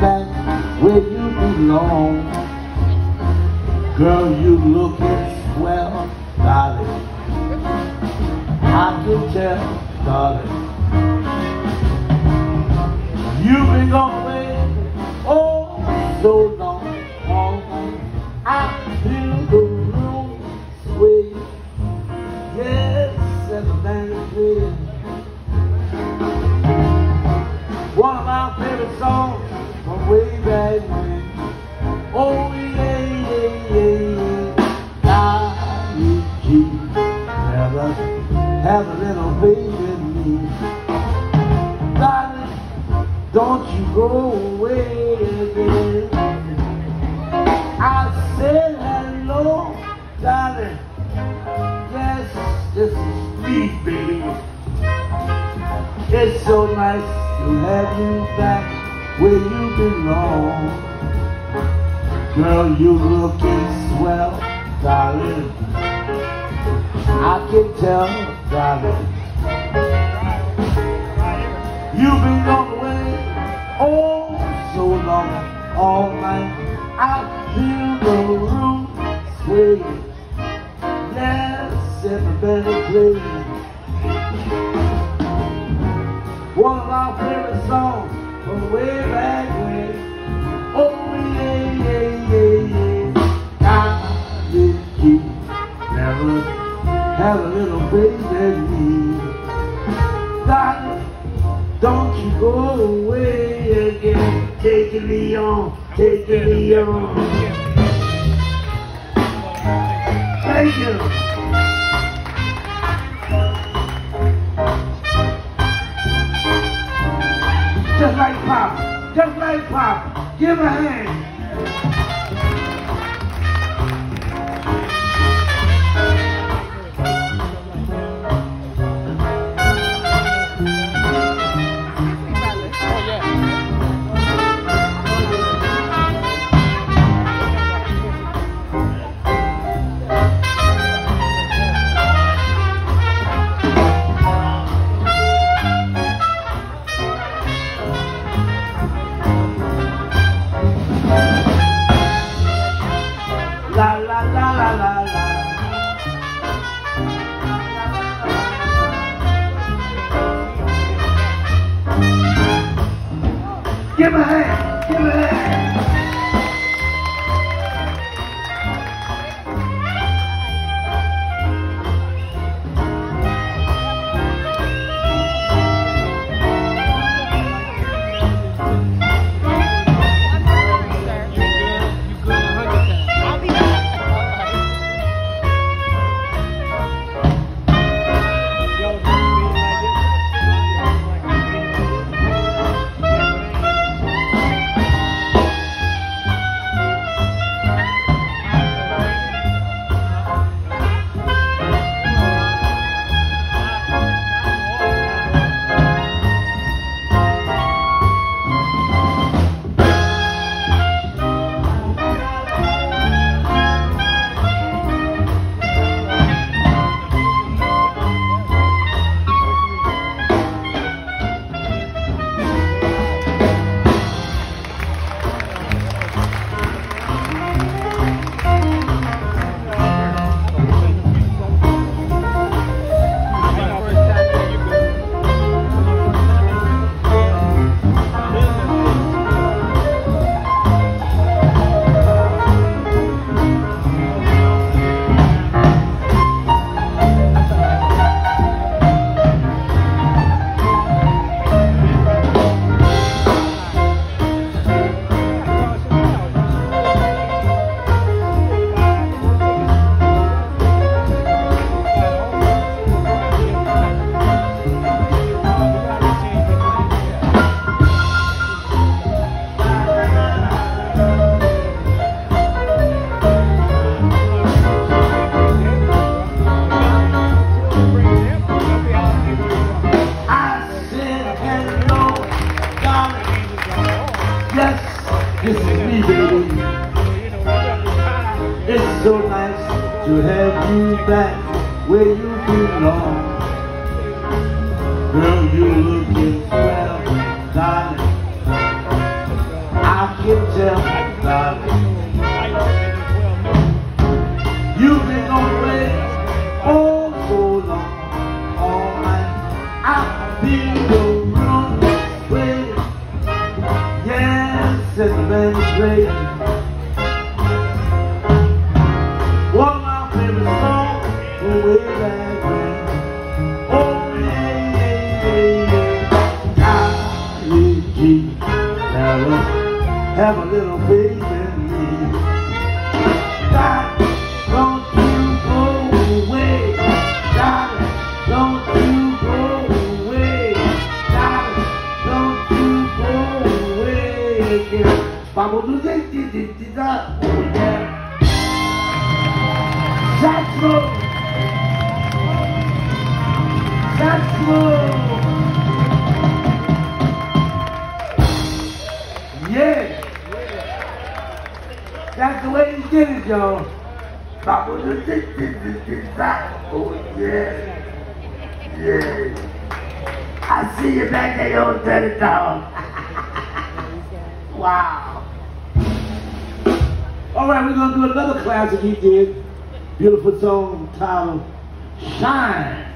back where you belong. Girl, you looking swell, darling. I can tell, darling. You've been gone away, oh, so have a, have a little baby in me. Darling, don't you go away again. I said hello, darling. Yes, this is me, baby. It's so nice to have you back where you belong. Girl, you looking swell, darling. I can tell, darling. You've been gone away, oh, so long, all night. I feel the room sway. Yes, and the have a little baby. Darling, don't you go away again. Taking me on, taking me on. Thank you. Just like Pop, just like Pop. Give a hand. Give so nice to have you back where you belong. Girl, you looking swell, darling. I can tell, darling. You've been away oh so long, all night. I've been the wrong way. Yes, it's been great. Yeah, yeah. Golly gee, never have a little faith That's the way he did it, y'all. Oh yeah. Yeah. I see you back there, you turn it down. wow. All right, we're going to do another classic he did. Beautiful song titled Shine.